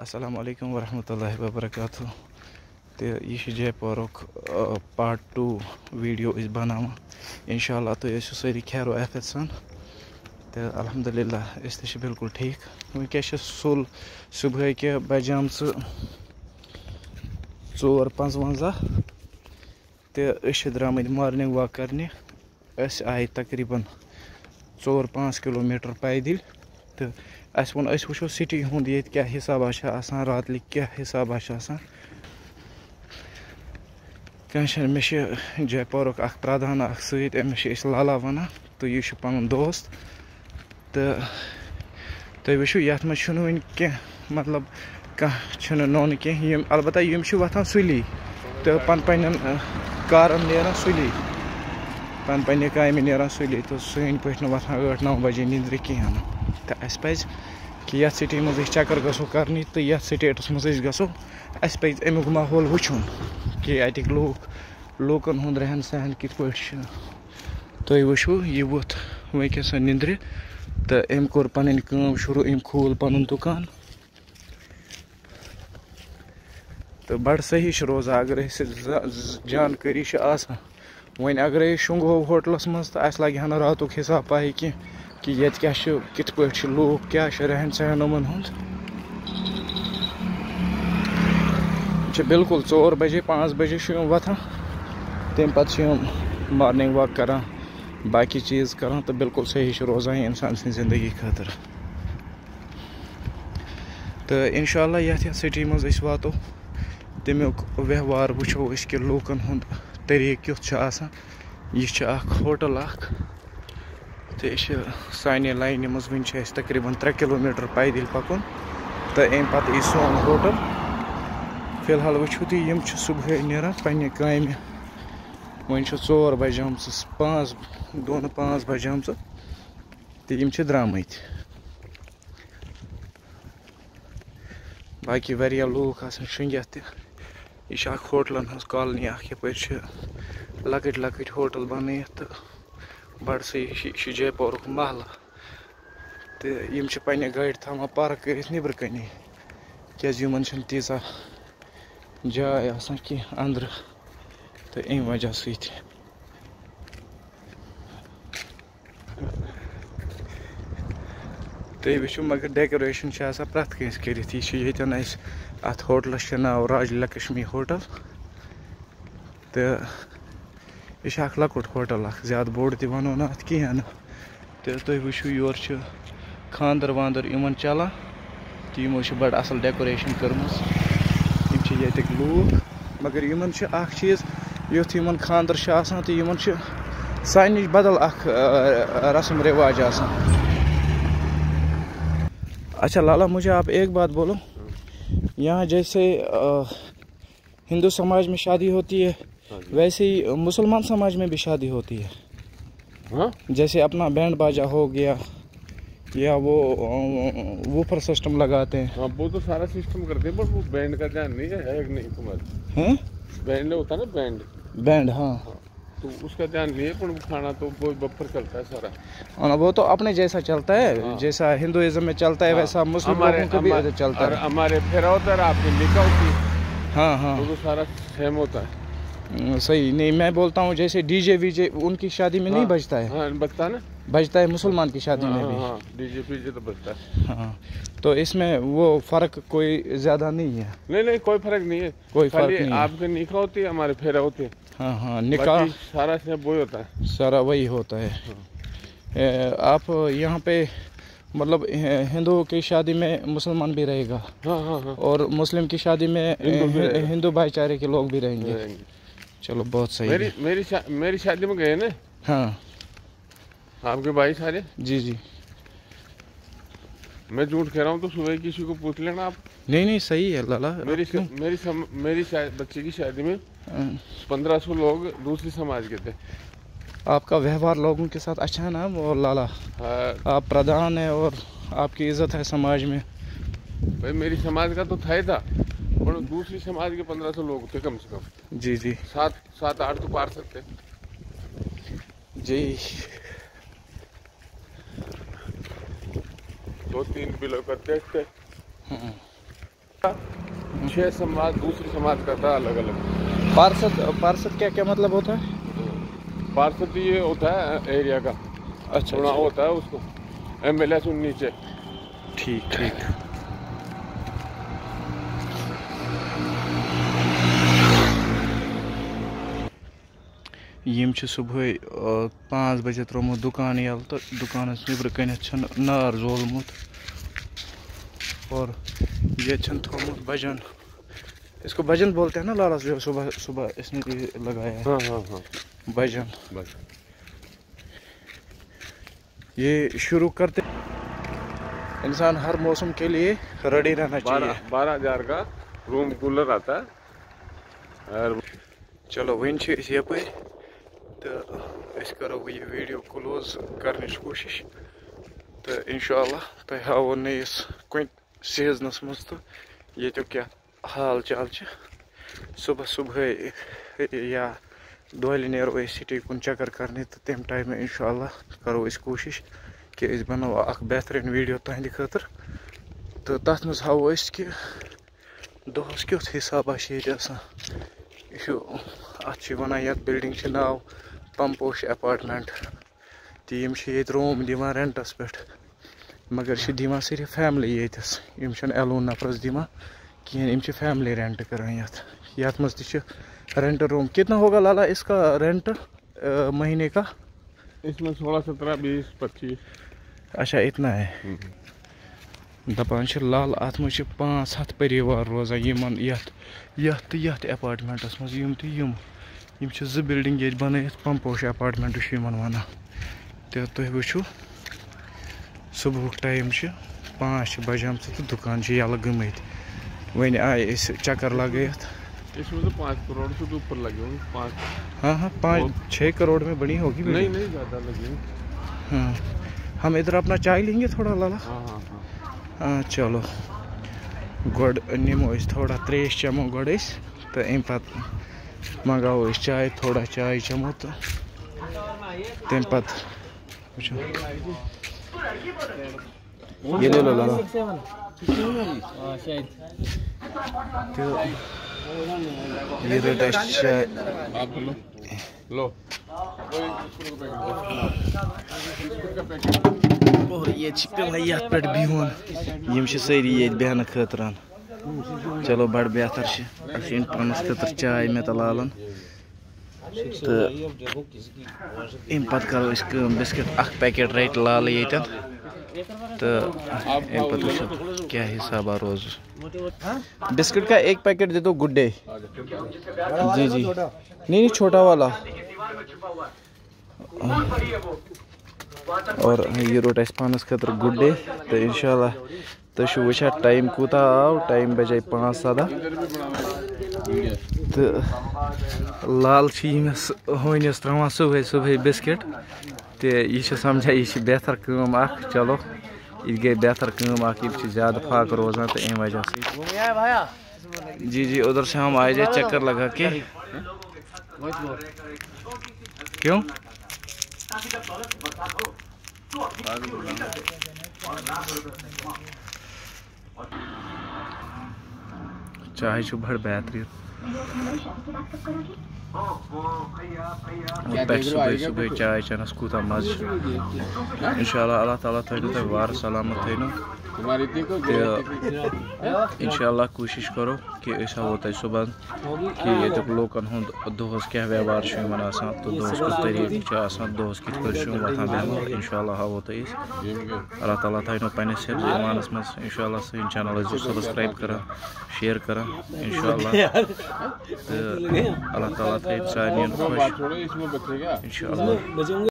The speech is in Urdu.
السلام علیکم ورحمۃ اللہ وبرکاتہ۔ تو یہ جے پورک پارٹ ٹو ویڈیو اس بنانا انشاء اللہ تو یہ ساری خیر و عافیت سان۔ تو الحمد للہ اس تہ بالکل ٹھیک۔ ونکس سل صبح کہ بجام ژور پانٛژوَنٛزاہ تہٕ أسۍ چھِ درٛامٕتۍ مارنِنٛگ واک کَرنہِ أسۍ آیہِ تقریٖباً ژور پانٛژھ کِلوٗ میٖٹر پیدٔلۍ تہٕ اَسہِ ووٚن، أسۍ وٕچھو سِٹی ہُنٛد ییٚتہِ کیٛاہ حِسابہ چھِ آسان، راتلِکۍ کیٛاہ حِسابہ چھِ آسان۔ کینٛہہ چھِنہٕ مےٚ چھِ جے پورُک اَکھ پرٛدھان اَکھ سۭتۍ، أمِس چھِ أسۍ لالا وَنان، تہٕ یہِ چھُ پَنُن دوست۔ تہٕ تُہۍ وٕچھِو، یَتھ منٛز چھُنہٕ وٕنہِ کینٛہہ مطلب کانٛہہ چھُنہٕ نوٚن کینٛہہ، یِم البتہ یِم چھِ وۄتھان سُلی، تہٕ پَنٕنۍ پنٕنٮ۪ن کارَن نیران سُلی۔ پَنٕنۍ پنٕنہِ کامہِ نیران سُلی، تہٕ سٲنۍ پٲٹھۍ نہٕ وۄتھان ٲٹھ نَو بَجے نِنٛدرِ کِہیٖنۍ نہٕ۔ تہٕ اَسہِ پَزِ کہِ یَتھ سِٹی منٛز أسۍ چَکر گژھو کَرنہِ تہٕ یَتھ سِٹیٹَس منٛز أسۍ گژھو، اَسہِ پَزِ اَمیُک ماحول وٕچھُن کہِ اَتِکۍ لوٗکھ، لوٗکَن ہُنٛد رہن سہن کِتھ پٲٹھۍ چھِ۔ تُہۍ وٕچھِو یہِ ووٚتھ وٕنکٮ۪س نِنٛدرِ تہٕ أمۍ کوٚر پَنٕنۍ کٲم شروٗع، أمۍ کھوٗل پَنُن دُکان۔ تہٕ بَڑٕ صحیح چھِ روزان، اگر أسۍ جانکٲری چھِ آسان۔ وۄنۍ اگرَے أسۍ شۄنٛگہو ہوٹلَس منٛز تہٕ اَسہِ لَگہِ ہا نہٕ راتُک حِساب پَے کینٛہہ۔ کہِ ییٚتہِ کیٛاہ چھِ کِتھ پٲٹھۍ چھِ لوٗکھ کیٛاہ چھِ رہن سہن یِمَن ہُنٛد یِم جی چھِ بِلکُل ژور بَجے پانٛژھ بَجے چھِ یِم وۄتھان تمہِ پَتہٕ چھِ یِم مارنِنٛگ واک کَران باقٕے چیٖز کَران تہٕ بِلکُل صحیح چھِ روزان یہِ اِنسان سٕنٛدِ زِندگی خٲطرٕ تہٕ اِنشاء اللہ یَتھ یَتھ سِٹی منٛز أسۍ واتو، تَمیُک ویٚہوار وٕچھو أسۍ کہِ لوٗکَن ہُنٛد طٔریٖقہٕ کیُتھ چھُ آسان یہِ چھِ اَکھ ہوٹَل اَکھ تہٕ أسۍ چھِ سانہِ لاینہِ منٛز وٕنہِ چھِ اَسہِ تقریٖباً ترٛےٚ کِلوٗ میٖٹر پیدٔلۍ پَکُن تہٕ اَمہِ پَتہٕ یی سون ہوٹَل۔ فِلحال وٕچھِو تُہۍ، یِم چھِ صُبحٲے نیران پنٛنہِ کامہِ۔ وۄنۍ چھِ ژور بَجیمژٕ پانٛژھ، دۄن پانٛژھ بَجیمژٕ تہٕ یِم چھِ درٛامٕتۍ۔ باقٕے واریاہ لوٗکھ آسان شۄنٛگِتھ تہِ۔ یہِ چھِ اَکھ ہوٹلَن ہٕنٛز کالنی، اَکھ یَپٲرۍ چھِ لۄکٕٹۍ لۄکٕٹۍ ہوٹَل بَنٲیِتھ تہٕ بَڑٕ صحیح چھِ یہِ جے پورُک محلہٕ تہٕ یِم چھِ پنٛنہِ گاڑِ تھاوان پارک کٔرِتھ نیٚبرٕ کَنی کیٛازِ یِمَن چھِنہٕ تیٖژاہ جاے آسان کینٛہہ أنٛدرٕ تہٕ اَمہِ وجہ سۭتۍ تُہۍ وٕچھِو مگر ڈٮ۪کُریشَن چھِ آسان پرٛٮ۪تھ کٲنٛسہِ کٔرِتھ یہِ چھِ ییٚتٮ۪ن اَسہِ اَتھ ہوٹلَس چھِ ناو راج لَکشمی ہوٹَل تہٕ یہِ چھِ اَکھ لۄکُٹ ہوٹَل اَکھ زیادٕ بوٚڑ تہِ وَنو نہٕ اَتھ کِہیٖنۍ نہٕ تہٕ تُہۍ وٕچھِو یورٕ چھِ خانٛدَر وانٛدَر یِمَن چَلان تہٕ یِمو چھِ بَڑٕ اَصٕل ڈٮ۪کُریشَن کٔرمٕژ۔ یِم چھِ ییٚتِکۍ لوٗکھ، مگر یِمَن چھِ اَکھ چیٖز، یُتھ یِمَن آسان، تہٕ یِمَن چھِ سانہِ نِش بدل اَکھ رسم رِواج آسان۔ اچھا لالا، مجھے آپ ایک بات بولو۔ یہاں جیسے ہندو سماج میں شادی ہوتی ہے ویسے ہی مسلمان سماج میں بھی شادی ہوتی ہے۔ جیسے اپنا بینڈ باجا ہو گیا یا وہ ووفر سسٹم لگاتے ہیں۔ ہاں وہ تو سارا سسٹم کرتے ہیں بٹ وہ بینڈ کا دھیان نہیں ہے ایک نہیں تمہارا ہیں بینڈ ہوتا ہے نا بینڈ۔ بینڈ ہاں۔ تو اس کا دھیان ہے پر کھانا تو وہ بفر چلتا ہے سارا۔ ہاں وہ تو اپنے جیسا چلتا ہے جیسا ہندوازم میں چلتا ہے ویسا مسلم لوگوں کو بھی چلتا ہے۔ ہمارے پھیرا ہوتا ہے آپ کی نکاح ہوتی ہے۔ ہاں ہاں۔ وہ سارا سیم ہوتا ہے۔ صحیح نہیں میں بولتا ہوں جیسے ڈی جے وی جے ان کی شادی میں نہیں بجتا ہے۔ ہاں بچتا ہے نا؟ بجتا ہے مسلمان کی شادی میں ہاں بھی۔ ہاں ڈی جے پی جے تو بچتا ہے۔ ہاں تو اس میں وہ فرق کوئی زیادہ نہیں ہے۔ نہیں نہیں کوئی فرق نہیں ہے۔ کوئی فرق نہیں آپ کے نکاح ہوتی ہے ہمارے پھیرا ہوتے ہیں ہاں ہاں نکاح سارا سیم وہی ہوتا ہے۔ سارا وہی ہوتا ہے۔ آپ یہاں پہ مطلب ہندو کی شادی میں مسلمان بھی رہے گا۔ ہاں ہاں ہاں۔ اور مسلم کی شادی میں ہندو بھائی چارے کے لوگ بھی رہیں گے۔ چلو بہت صحیح میری ہے۔ میری شا- میری شادی میں گئے نا؟ ہاں۔ آپ کے بھائی سارے؟ جی جی۔ میں جھوٹ کہہ رہا ہوں تو صبح کسی کو پوچھ لینا آپ۔ نہیں نہیں صحیح ہے لالا۔ میری میری سم- میری شا- بچے کی شادی میں ہاں۔ پندرہ سو لوگ دوسری سماج کے تھے۔ آپ کا ویوہار لوگوں کے ساتھ اچھا ہے نا وہ لالا؟ ہاں، آپ پردھان ہیں اور آپ کی عزت ہے سماج میں۔ بھائی میری سماج کا تو تھا ہی تھا پر دوسری سماج کے پندرہ سو لوگ تھے کم سے کم۔ جی جی۔ سات سات آٹھ تو پار سکتے جی۔ دو تین کلو کا دیکھتے چھ سماج دوسری سماج کا تھا الگ الگ۔ پارسد پارسد کیا کیا مطلب ہوتا ہے؟ پارسد یہ ہوتا ہے ایریا کا۔ اچھا،, اچھا ہوتا ہے اس کو۔ ایم ایل ایس نیچے۔ ٹھیک ٹھیک۔ یم چھِ صُبحٲے پانٛژھ بَجے ترٛوومُت دُکان یَلہٕ تہٕ دُکانَس نٮ۪برٕ کَنٮ۪تھ نار زولمت اور یہ چھُنہٕ تھوٚومُت بَجَن۔ اس کو بَجَن بولتے ہیں نا لالا بھیا صبح صبح اس نے لگایا۔ ہاں، ہاں، ہاں۔ بجن۔ یہ شروع کرتے انسان ہر موسم کے لیے ریڈی رہنا چاہیے۔ بارہ ہزار کا روم کولر آتا ہے۔ چلو وۄنۍ چھِ أسۍ یَپٲرۍ أسۍ کَرو وۄنۍ یہِ ویٖڈیو کٕلوز کَرنٕچ کوٗشِش تہٕ اِنشاءاللہ تۄہہِ ہاوو نٔیِس کُنہِ سیٖزنَس منٛز تہٕ ییٚتیُک کیٛاہ حال چال چھِ صُبح صُبحٲے یا دۄہلہِ نیرو أسۍ سِٹی کُن چَکر کَرنہِ تہٕ تَمہِ ٹایمہٕ اِنشاءاللہ کَرو أسۍ کوٗشِش کہِ أسۍ بَناوو اَکھ بہتریٖن ویٖڈیو تُہٕنٛدِ خٲطرٕ تہٕ تَتھ منٛز ہاوو أسۍ کہِ دۄہَس کیُتھ حِسابہ چھِ ییٚتہِ آسان یہِ چھُ اَتھ چھِ وَنان یَتھ بِلڈِنٛگ چھِ ناو پمپوش اٮ۪پاٹمٮ۪نٛٹ تہِ یِم چھِ ییٚتہِ روم دِوان رٮ۪نٛٹَس پٮ۪ٹھ مگر چھِ دِوان صرف فیملی ییٚتِس۔ یِم چھِنہٕ ایلون نفرَس دِوان کِہیٖنۍ یِم چھِ فیملی رٮ۪نٛٹ کَران یَتھ۔ یَتھ منٛز تہِ چھِ رٮ۪نٛٹ روم۔ کتنا ہوگا لالا اس کا رینٹ مہینے کا؟ اچھا اتنا ہے۔ دپان چھِ لل اَتھ منٛز چھِ پانٛژھ ہَتھ پٔریٖوار روزان یِمَن یَتھ یَتھ تہٕ یَتھ اٮ۪پاٹمٮ۪نٛٹَس منٛز یِم تہٕ یِم۔ یم چھِ زٕ بلڈنگ ییٚتہِ بَنٲیِتھ پمپوش اٮ۪پاٹمٮ۪نٛٹہٕ چھِ یِمَن وَنان۔ تہٕ تُہۍ وٕچھِو صُبحُک ٹایم چھِ پانٛژھ چھِ بَجیمژٕ تہٕ دُکان چھِ یَلہٕ گٔمٕتۍ۔ وۄنۍ آے أسۍ چَکر ہاں ہاں پانٛچ چھ کروڑ میں بڑی ہوگی ہاں۔ ہم ادھر اپنا چائے لیں گے تھوڑا لالا؟ ہاں, ہاں، چلو۔ گۄڈٕ نِمو أسۍ تھوڑا ترٛیش چٮ۪مو گۄڈٕ أسۍ تہٕ اَمہِ منگاو اس چائے تھوڑا چائے چمو تو۔ تم پت۔ وچو یہ لے لو یتھ پہ بہون یم چھ ساری یت بہن خاطران چلو بڑ بہتر ان پانس خطر چائے مے تلالن۔ تو ام پہ کرو اس بسکٹ اخ پیکٹ رٹ لال یتن تو ام پہ وچو کیا حسابہ روز۔ بسکٹ کا ایک پیکٹ دے دو گڈ ڈے جی جی۔ نہیں نہیں، چھوٹا والا۔ اور یہ روٹ اس پانس خطر گڈ ڈے تو انشاءاللہ تھی وچا ٹائم کوتہ آو ٹائم بجے پانچ سدہ تو لال یمس ہونس ترا ہاں، صبح صبح بسکٹ۔ تو یہ سمجھا، یہ بہتر کم اخ چلو۔ یہ گئی بہتر کم اخ یہ زیادہ فاقہ روزان تو امہ وجہ سے۔ جی جی ادھر سے ہم آئے جائے چکر لگا کہ کیوں؟ Thank you. چاہے چھ بَڑٕ بہتریٖن صبح صبح چائے چنس کوت مزہ ان شاء اللہ اللہ تعالیٰ تھو تک وار سلامت تھو ان شاء اللہ کوشش کرو کہ اس ہو تہ صبح کہ یتک لوکن ہند دہس کی ویوہار تو دہس کس طریقہ دہس کت پہ وتان ان شاء اللہ ہاو تہ اللہ تعالیٰ تھو پنس حفظ ایمانس مز ان شاء اللہ سن چینل سبسکرائب کران شیئر کران ان شاء اللہ اللہ تعالیٰ کا خوش ان شاء اللہ